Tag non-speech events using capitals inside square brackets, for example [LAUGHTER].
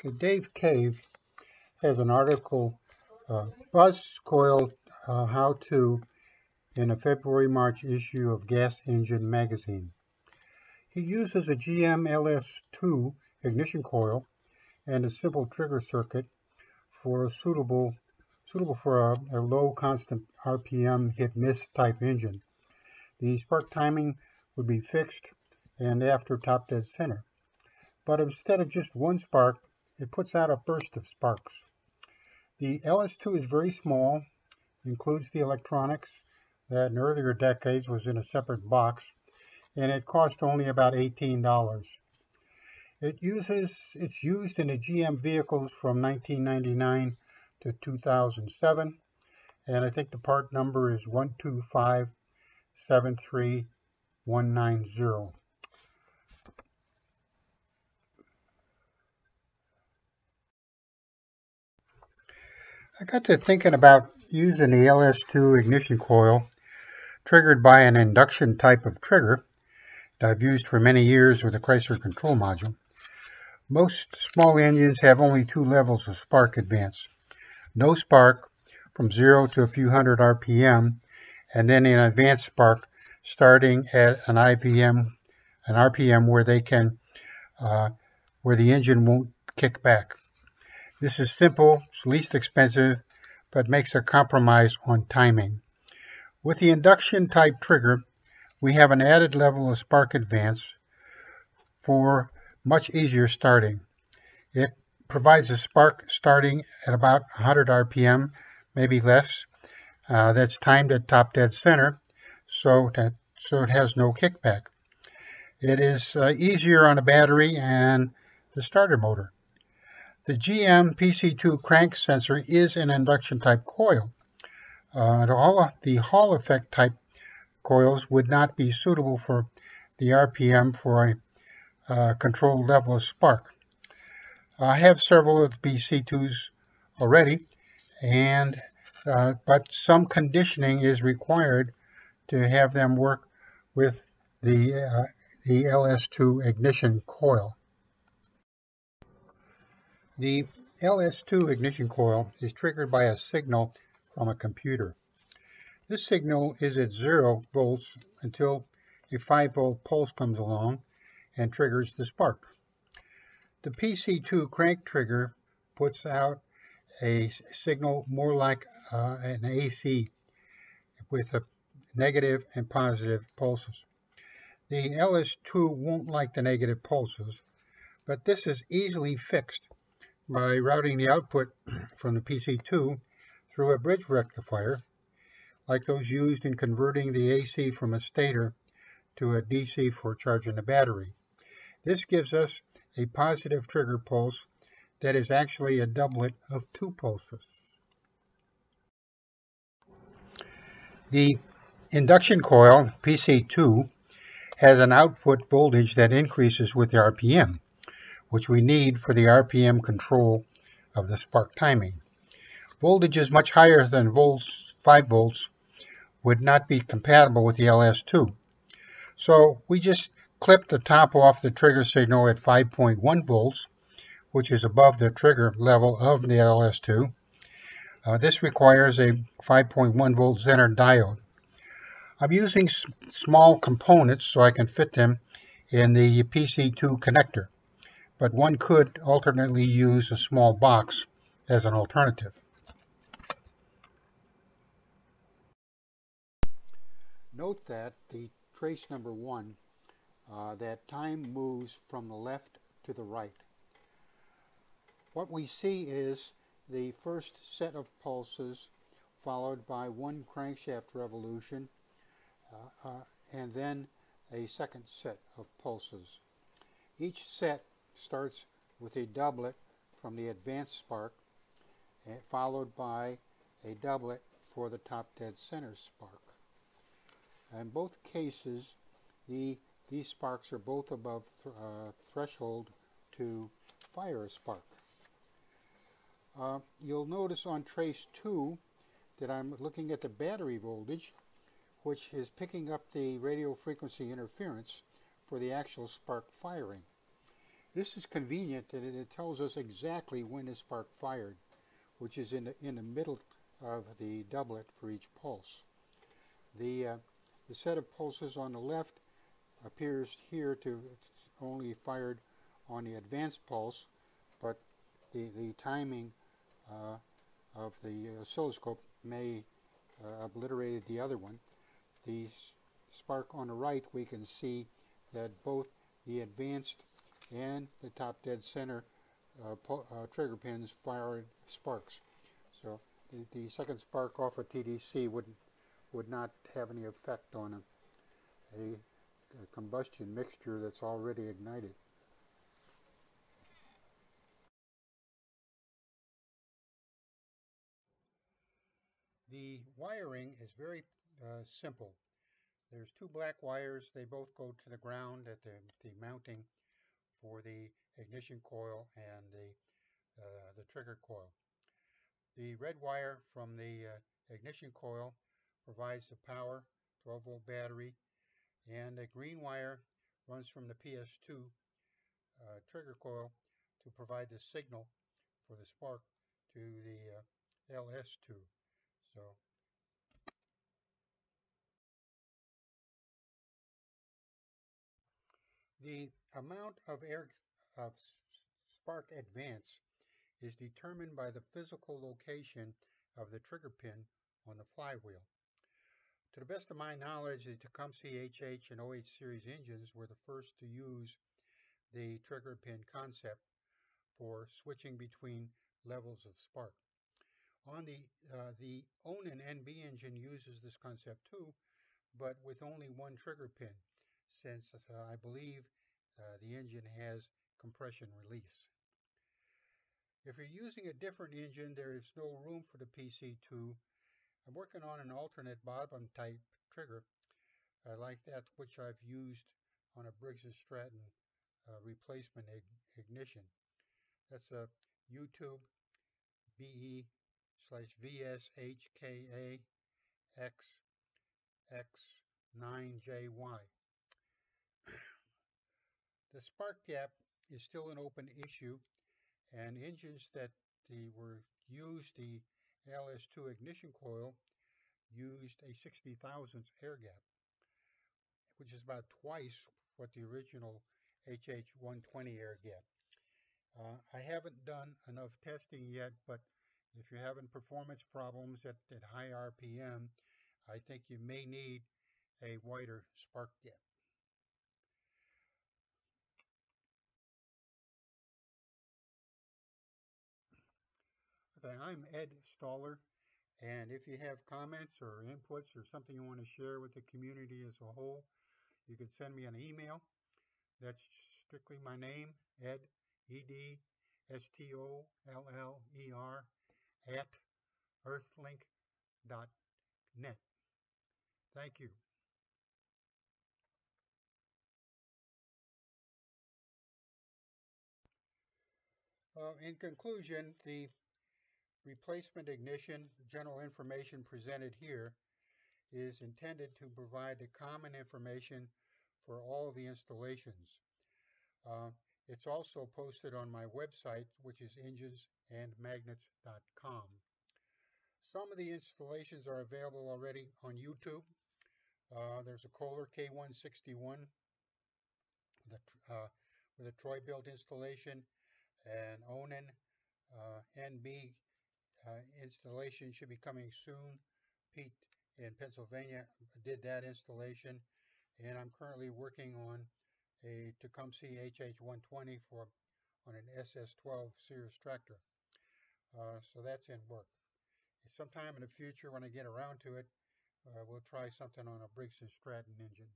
Okay, Dave Cave has an article, uh, Buzz Coil uh, How To, in a February-March issue of Gas Engine Magazine. He uses a GM LS2 ignition coil and a simple trigger circuit for a suitable suitable for a, a low constant RPM hit miss type engine. The spark timing would be fixed and after top dead center. But instead of just one spark, it puts out a burst of sparks. The LS2 is very small, includes the electronics that in earlier decades was in a separate box, and it cost only about $18. It uses, it's used in the GM vehicles from 1999 to 2007, and I think the part number is 125-73190. I got to thinking about using the LS2 ignition coil triggered by an induction type of trigger that I've used for many years with a Chrysler control module. Most small engines have only two levels of spark advance. No spark from 0 to a few hundred RPM, and then an advanced spark starting at an IPM, an RPM where they can, uh, where the engine won't kick back. This is simple, it's least expensive, but makes a compromise on timing. With the induction type trigger, we have an added level of spark advance for much easier starting. It provides a spark starting at about 100 RPM, maybe less. Uh, that's timed at top dead center, so that so it has no kickback. It is uh, easier on a battery and the starter motor. The GM PC2 crank sensor is an induction type coil. Uh, the, Hall, the Hall effect type coils would not be suitable for the RPM for a uh, controlled level of spark. I have several of the PC2s already, and uh, but some conditioning is required to have them work with the, uh, the LS2 ignition coil. The LS2 ignition coil is triggered by a signal from a computer. This signal is at zero volts until a 5 volt pulse comes along and triggers the spark. The PC2 crank trigger puts out a signal more like uh, an AC with a negative and positive pulses. The LS2 won't like the negative pulses, but this is easily fixed by routing the output [CLEARS THROAT] from the PC2 through a bridge rectifier, like those used in converting the AC from a stator to a DC for charging a battery. This gives us a positive trigger pulse that is actually a doublet of two pulses. The induction coil, PC2, has an output voltage that increases with the RPM which we need for the RPM control of the spark timing. Voltage is much higher than volts, 5 volts, would not be compatible with the LS2. So we just clip the top off the trigger signal at 5.1 volts, which is above the trigger level of the LS2. Uh, this requires a 5.1 volt Zener diode. I'm using small components so I can fit them in the PC2 connector but one could alternately use a small box as an alternative. Note that the trace number one, uh, that time moves from the left to the right. What we see is the first set of pulses followed by one crankshaft revolution uh, uh, and then a second set of pulses. Each set starts with a doublet from the advanced spark, eh, followed by a doublet for the top dead center spark. In both cases, the, these sparks are both above th uh, threshold to fire a spark. Uh, you'll notice on trace 2 that I'm looking at the battery voltage, which is picking up the radio frequency interference for the actual spark firing. This is convenient and it tells us exactly when the spark fired, which is in the, in the middle of the doublet for each pulse. The, uh, the set of pulses on the left appears here to only fired on the advanced pulse, but the, the timing uh, of the oscilloscope may uh, obliterated the other one. The spark on the right, we can see that both the advanced and the top dead center uh, uh, trigger pins fired sparks. So the, the, second spark off a TDC would would not have any effect on a, a, a combustion mixture that's already ignited. The wiring is very uh, simple. There's two black wires. They both go to the ground at the, the mounting for the ignition coil and the, uh, the trigger coil. The red wire from the uh, ignition coil provides the power, 12 volt battery, and the green wire runs from the PS2 uh, trigger coil to provide the signal for the spark to the uh, LS2. So the amount of air of spark advance is determined by the physical location of the trigger pin on the flywheel. To the best of my knowledge, the Tecumseh HH and OH series engines were the first to use the trigger pin concept for switching between levels of spark. On the, uh, the Onan NB engine uses this concept too, but with only one trigger pin, since uh, I believe uh, the engine has compression release. If you're using a different engine, there is no room for the PC2. I'm working on an alternate bottom type trigger uh, like that which I've used on a Briggs & Stratton uh, replacement ignition. That's a YouTube BE slash VSHKA XX9JY. The spark gap is still an open issue and engines that the, were used the LS2 ignition coil used a 60 thousandths air gap, which is about twice what the original HH120 air gap. Uh, I haven't done enough testing yet, but if you're having performance problems at, at high RPM, I think you may need a wider spark gap. I'm Ed Stoller, and if you have comments or inputs or something you want to share with the community as a whole, you can send me an email. That's strictly my name, Ed, E-D, S-T-O-L-L-E-R, at earthlink.net. Thank you. Uh, in conclusion, the replacement ignition general information presented here is intended to provide the common information for all the installations. Uh, it's also posted on my website, which is enginesandmagnets.com. Some of the installations are available already on YouTube. Uh, there's a Kohler K161 with a, uh, with a Troy-Bilt installation, and Onan uh, NB uh, installation should be coming soon. Pete in Pennsylvania did that installation, and I'm currently working on a Tecumseh HH120 for on an SS12 Sears tractor. Uh, so that's in work. Sometime in the future, when I get around to it, uh, we'll try something on a Briggs & Stratton engine.